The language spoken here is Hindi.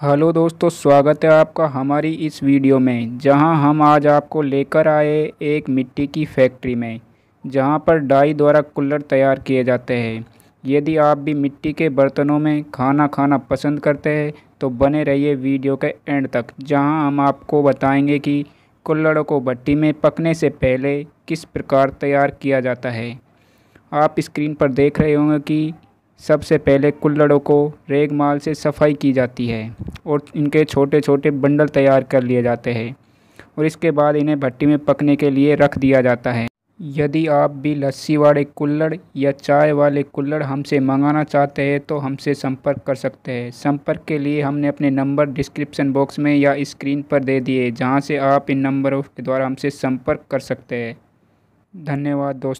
हेलो दोस्तों, स्वागत है आपका हमारी इस वीडियो में, जहाँ हम आज आपको लेकर आए एक मिट्टी की फैक्ट्री में, जहाँ पर डाई द्वारा कुल्लड़ तैयार किए जाते हैं। यदि आप भी मिट्टी के बर्तनों में खाना खाना पसंद करते हैं तो बने रहिए वीडियो के एंड तक, जहाँ हम आपको बताएँगे कि कुल्लड़ों को भट्टी में पकने से पहले किस प्रकार तैयार किया जाता है। आप स्क्रीन पर देख रहे होंगे कि सबसे पहले कुल्लड़ों को रेगमाल से सफ़ाई की जाती है। और इनके छोटे छोटे बंडल तैयार कर लिए जाते हैं और इसके बाद इन्हें भट्टी में पकने के लिए रख दिया जाता है। यदि आप भी लस्सी वाले कुल्लड़ या चाय वाले कुल्लड़ हमसे मंगाना चाहते हैं तो हमसे संपर्क कर सकते हैं। संपर्क के लिए हमने अपने नंबर डिस्क्रिप्शन बॉक्स में या स्क्रीन पर दे दिए, जहाँ से आप इन नंबरों के द्वारा हमसे संपर्क कर सकते हैं। धन्यवाद दोस्तों।